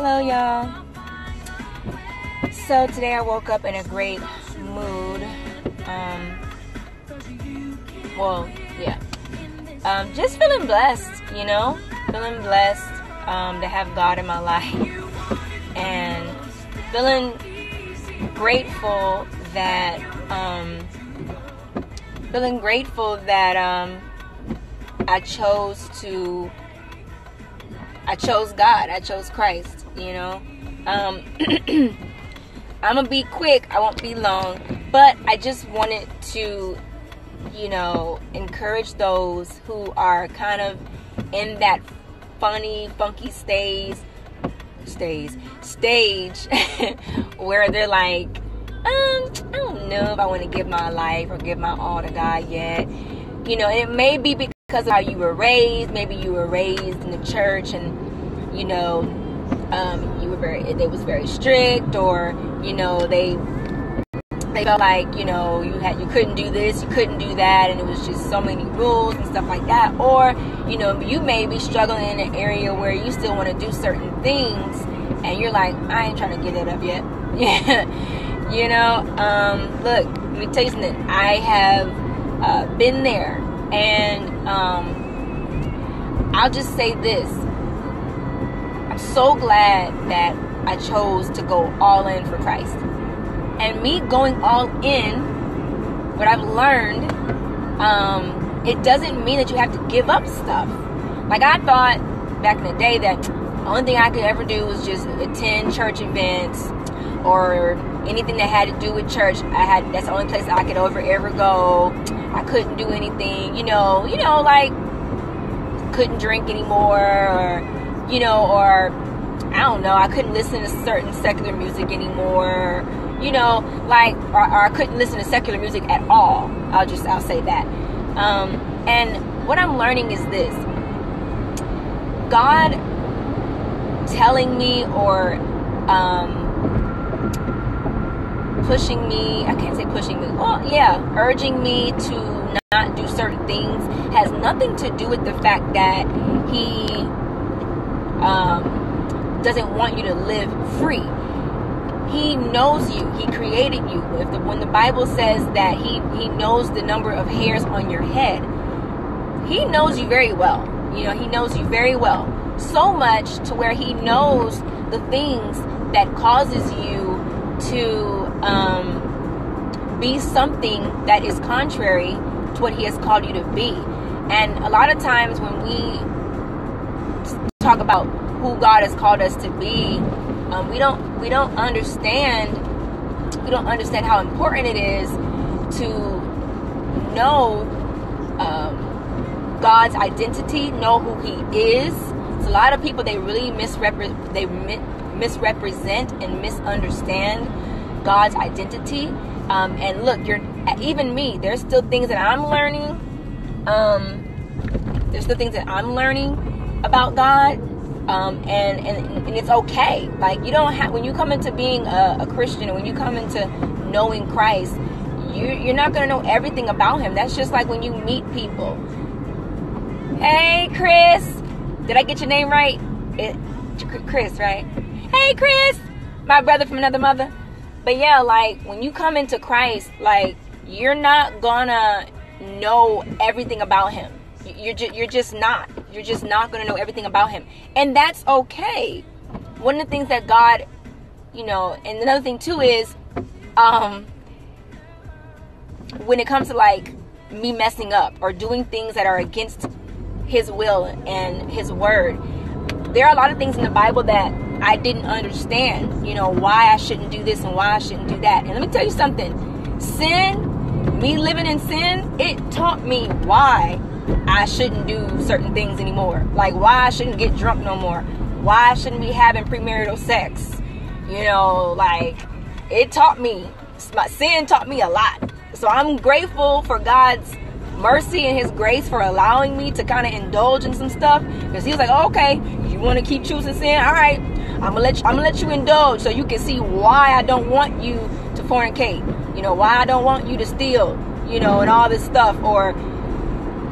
Hello, y'all. So today I woke up in a great mood. Um, well, yeah. Um, just feeling blessed, you know, feeling blessed um, to have God in my life, and feeling grateful that um, feeling grateful that um, I chose to I chose God. I chose Christ, you know. Um, I'm to be quick. I won't be long. But I just wanted to, you know, encourage those who are kind of in that funny, funky stage, stage, stage where they're like, um, I don't know if I want to give my life or give my all to God yet. You know, it may be because because of how you were raised. Maybe you were raised in the church, and you know, um, you were very. It was very strict, or you know, they they felt like you know you had you couldn't do this, you couldn't do that, and it was just so many rules and stuff like that. Or you know, you may be struggling in an area where you still want to do certain things, and you're like, I ain't trying to get it up yet. Yeah, you know. Um, look, let me tell you something. I have uh, been there and um, I'll just say this I'm so glad that I chose to go all in for Christ. And me going all in, what I've learned, um, it doesn't mean that you have to give up stuff. Like I thought back in the day that the only thing I could ever do was just attend church events or anything that had to do with church. I had that's the only place I could ever ever go. I couldn't do anything, you know, you know, like couldn't drink anymore or you know, or I don't know, I couldn't listen to certain secular music anymore. You know, like or, or I couldn't listen to secular music at all. I'll just I'll say that. Um, and what I'm learning is this. God telling me or um, pushing me i can't say pushing me well yeah urging me to not do certain things has nothing to do with the fact that he um, doesn't want you to live free. He knows you he created you if the, when the bible says that he he knows the number of hairs on your head he knows you very well you know he knows you very well. So much to where he knows the things that causes you to um, be something that is contrary to what He has called you to be. And a lot of times when we talk about who God has called us to be, um, we don't we don't understand we don't understand how important it is to know um, God's identity, know who He is. So a lot of people they really misrepre- they misrepresent and misunderstand God's identity. Um, and look, you're even me. There's still things that I'm learning. Um, there's still things that I'm learning about God. Um, and, and and it's okay. Like you don't have when you come into being a, a Christian, when you come into knowing Christ, you you're not gonna know everything about Him. That's just like when you meet people. Hey, Chris, did I get your name right? It, Chris, right? Hey, Chris, my brother from another mother. But yeah, like when you come into Christ, like you're not gonna know everything about him. You're just you're just not. You're just not gonna know everything about him, and that's okay. One of the things that God, you know, and another thing too is, um, when it comes to like me messing up or doing things that are against His will and His word, there are a lot of things in the Bible that I didn't understand, you know, why I shouldn't do this and why I shouldn't do that. And let me tell you something sin, me living in sin, it taught me why I shouldn't do certain things anymore. Like why I shouldn't get drunk no more. Why I shouldn't be having premarital sex. You know, like it taught me, my sin taught me a lot. So I'm grateful for God's mercy and his grace for allowing me to kind of indulge in some stuff because he was like okay you want to keep choosing sin? All right i'm gonna let you i'm gonna let you indulge so you can see why i don't want you to fornicate. You know why i don't want you to steal you know and all this stuff or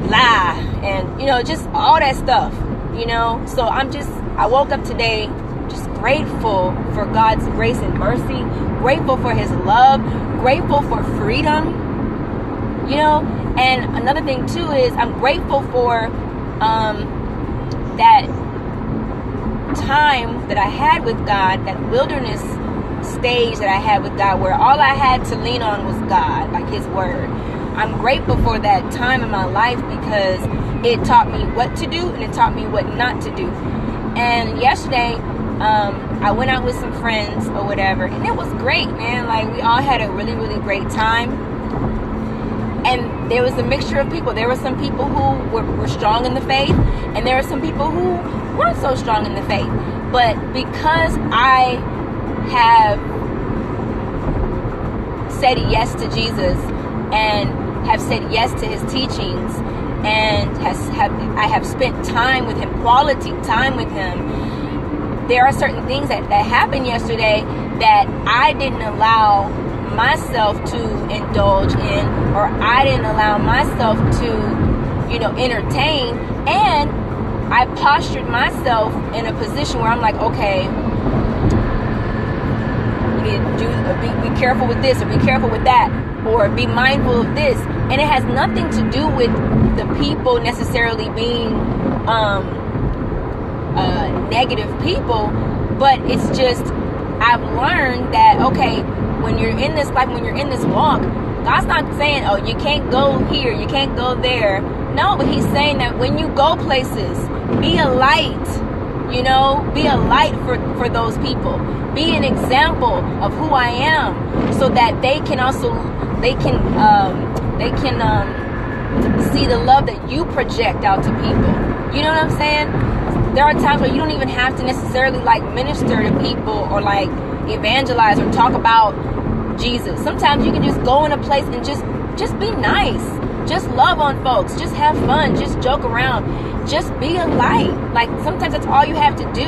lie and you know just all that stuff you know? So i'm just i woke up today just grateful for God's grace and mercy, grateful for His love, grateful for freedom. You know, and another thing too is I'm grateful for um, that time that I had with God, that wilderness stage that I had with God, where all I had to lean on was God, like His Word. I'm grateful for that time in my life because it taught me what to do and it taught me what not to do. And yesterday, um, I went out with some friends or whatever, and it was great, man. Like we all had a really, really great time. And there was a mixture of people. There were some people who were, were strong in the faith, and there were some people who weren't so strong in the faith. But because I have said yes to Jesus and have said yes to his teachings and has have I have spent time with him, quality time with him. There are certain things that, that happened yesterday that I didn't allow myself to indulge in or I didn't allow myself to, you know, entertain. And I postured myself in a position where I'm like, okay, do be, be careful with this or be careful with that or be mindful of this. And it has nothing to do with the people necessarily being um, uh, negative people, but it's just I've learned that okay, when you're in this life, when you're in this walk, God's not saying, oh, you can't go here, you can't go there. No, but He's saying that when you go places, be a light. You know, be a light for, for those people. Be an example of who I am so that they can also, they can um, they can um, see the love that you project out to people. You know what I'm saying? There are times where you don't even have to necessarily like minister to people or like evangelize or talk about Jesus. Sometimes you can just go in a place and just just be nice. Just love on folks. Just have fun. Just joke around. Just be a light. Like sometimes that's all you have to do.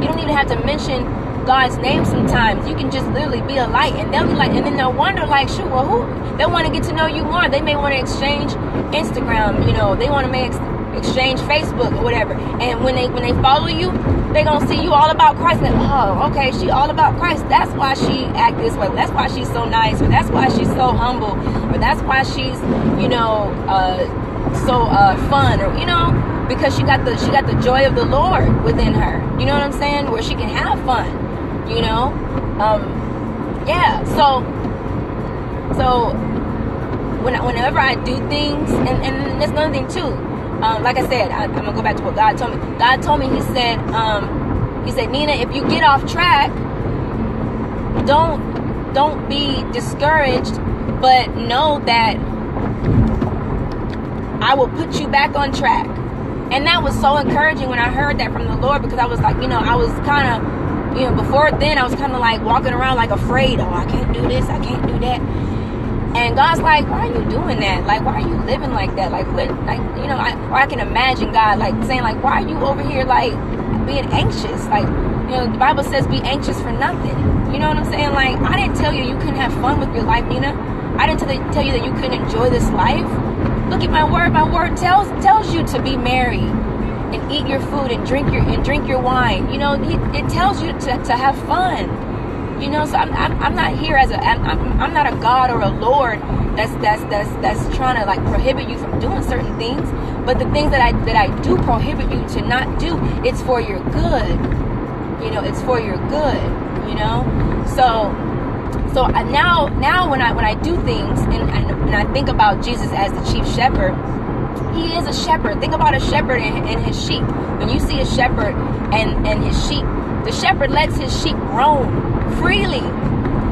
You don't even have to mention God's name sometimes. You can just literally be a light and they'll be like, and then they'll wonder, like, shoot, well, who? They want to get to know you more. They may want to exchange Instagram, you know, they want to make exchange Facebook or whatever. And when they when they follow you, they gonna see you all about Christ. And oh, okay, she all about Christ. That's why she act this way. That's why she's so nice, or that's why she's so humble, or that's why she's, you know, uh, so uh, fun, or you know, because she got the she got the joy of the Lord within her. You know what I'm saying? Where she can have fun you know um yeah so so when, whenever i do things and and there's another thing too um, like i said I, am gonna go back to what god told me god told me he said um, he said nina if you get off track don't don't be discouraged but know that i will put you back on track and that was so encouraging when i heard that from the lord because i was like you know i was kind of you know, before then I was kind of like walking around like afraid. Oh, I can't do this. I can't do that. And God's like, why are you doing that? Like, why are you living like that? Like, what? Like, you know, I, or I can imagine God like saying, like, why are you over here like being anxious? Like, you know, the Bible says be anxious for nothing. You know what I'm saying? Like, I didn't tell you you couldn't have fun with your life, Nina. I didn't tell, tell you that you couldn't enjoy this life. Look at my word. My word tells tells you to be merry and eat your food and drink your and drink your wine. You know, it tells you to, to have fun. You know, so I'm, I'm, I'm not here as a I'm, I'm, I'm not a God or a Lord that's that's that's that's trying to like prohibit you from doing certain things. But the things that I that I do prohibit you to not do, it's for your good. You know, it's for your good. You know, so so now now when I when I do things and, and, and I think about Jesus as the chief shepherd he is a shepherd. Think about a shepherd and, and his sheep. When you see a shepherd and, and his sheep, the shepherd lets his sheep roam freely.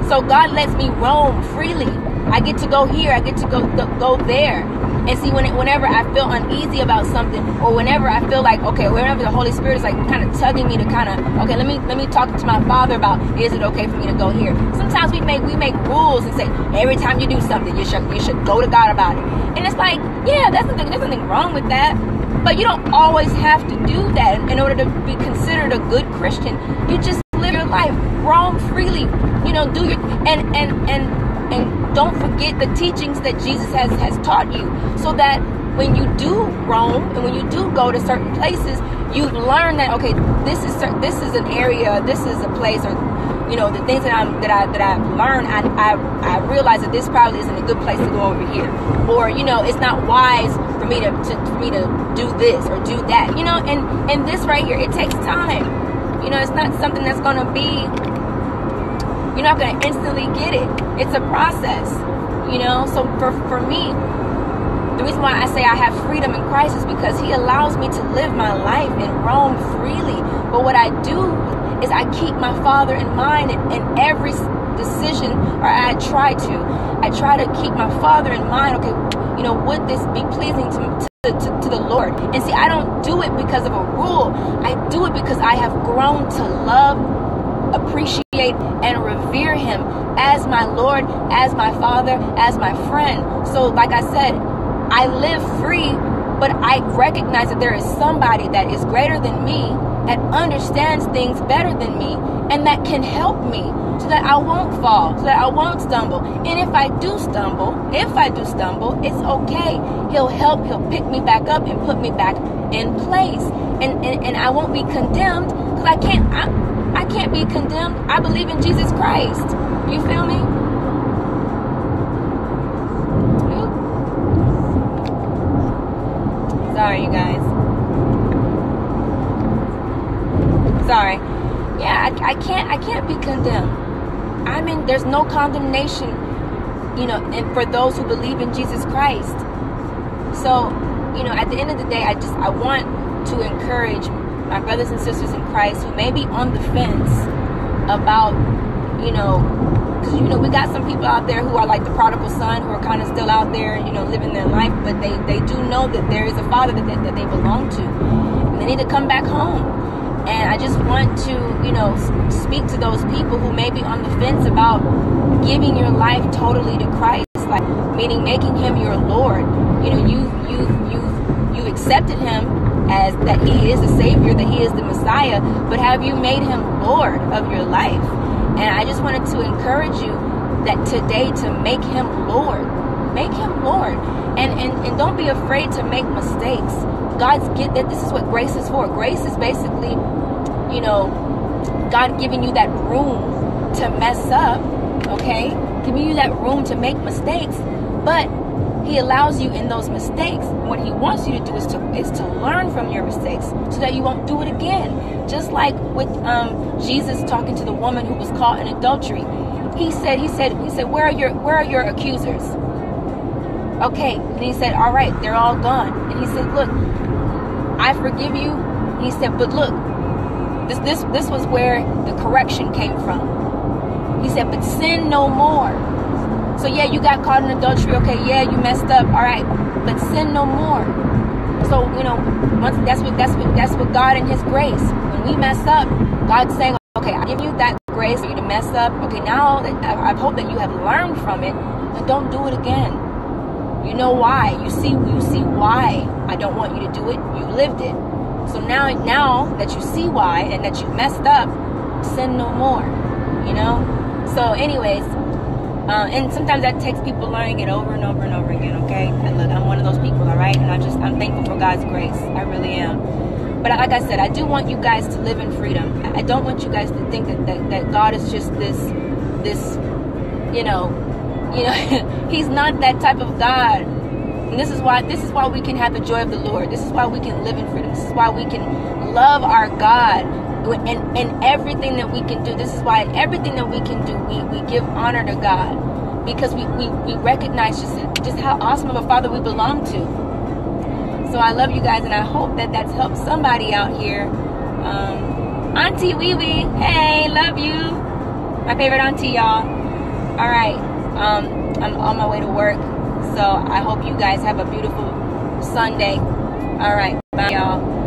So God lets me roam freely. I get to go here. I get to go go there. And see, when it, whenever I feel uneasy about something, or whenever I feel like, okay, whenever the Holy Spirit is like kind of tugging me to kind of, okay, let me let me talk to my Father about, is it okay for me to go here? Sometimes we make we make rules and say every time you do something, you should you should go to God about it. And it's like, yeah, that's nothing, there's nothing wrong with that. But you don't always have to do that in order to be considered a good Christian. You just live your life, roam freely. You know, do your and and and and don't forget the teachings that Jesus has, has taught you so that when you do roam and when you do go to certain places, you've learned that okay, this is this is an area, this is a place, or you know the things that I'm that I that I've learned. I I, I realize that this probably isn't a good place to go over here, or you know it's not wise for me to, to for me to do this or do that. You know, and and this right here, it takes time. You know, it's not something that's gonna be. You're not gonna instantly get it. It's a process. You know, so for for me, the reason why I say I have freedom in Christ is because He allows me to live my life and roam freely. But what I do is I keep my Father in mind in, in every decision, or I try to. I try to keep my Father in mind. Okay, you know, would this be pleasing to, to, to, to the Lord? And see, I don't do it because of a rule. I do it because I have grown to love, appreciate, and revere Him as my Lord, as my Father, as my friend. So, like I said, I live free, but I recognize that there is somebody that is greater than me, that understands things better than me, and that can help me so that I won't fall, so that I won't stumble. And if I do stumble, if I do stumble, it's okay. He'll help, he'll pick me back up and put me back in place. And and, and I won't be condemned because I can't I, I can't be condemned. I believe in Jesus Christ. You feel me? Sorry, you guys. Sorry. Yeah, I, I can't. I can't be condemned. I mean, there's no condemnation, you know, and for those who believe in Jesus Christ. So, you know, at the end of the day, I just I want to encourage my brothers and sisters in Christ who may be on the fence about, you know, because you know we got some people out there who are like the prodigal son who are kind of still out there you know living their life but they they do know that there is a father that they, that they belong to. And they need to come back home. And i just want to you know speak to those people who may be on the fence about giving your life totally to christ like meaning making him your lord. You know you you you you accepted him as that he is the savior that he is the messiah but have you made him lord of your life and I just wanted to encourage you that today to make him Lord. Make him Lord. And and, and don't be afraid to make mistakes. God's get that this is what grace is for. Grace is basically, you know, God giving you that room to mess up, okay? Giving you that room to make mistakes, but he allows you in those mistakes. What he wants you to do is to is to learn from your mistakes so that you won't do it again. Just like with um, Jesus talking to the woman who was caught in adultery. He said, he said, he said, where are your where are your accusers? Okay. And he said, All right, they're all gone. And he said, Look, I forgive you. He said, but look, this this this was where the correction came from. He said, but sin no more. So yeah, you got caught in adultery. Okay, yeah, you messed up. All right, but sin no more. So you know, once that's what that's what that's what God and His grace. When we mess up, God's saying, okay, I give you that grace for you to mess up. Okay, now I hope that you have learned from it, and don't do it again. You know why? You see, you see why I don't want you to do it. You lived it. So now, now that you see why and that you messed up, sin no more. You know. So, anyways, uh, and sometimes that takes people learning it over and over and over again, okay? And look, I'm one of those people, all right? And I just, I'm thankful for God's grace. I really am. But like I said, I do want you guys to live in freedom. I don't want you guys to think that, that, that God is just this, this, you know, you know, He's not that type of God. And this is why this is why we can have the joy of the Lord. This is why we can live in freedom. This is why we can love our God and, and everything that we can do. This is why everything that we can do, we, we give honor to God because we, we, we recognize just, just how awesome of a father we belong to. So I love you guys and I hope that that's helped somebody out here. Um, auntie Wee Wee, hey, love you. My favorite auntie, y'all. All right, um, I'm on my way to work. So I hope you guys have a beautiful Sunday. All right, bye, y'all.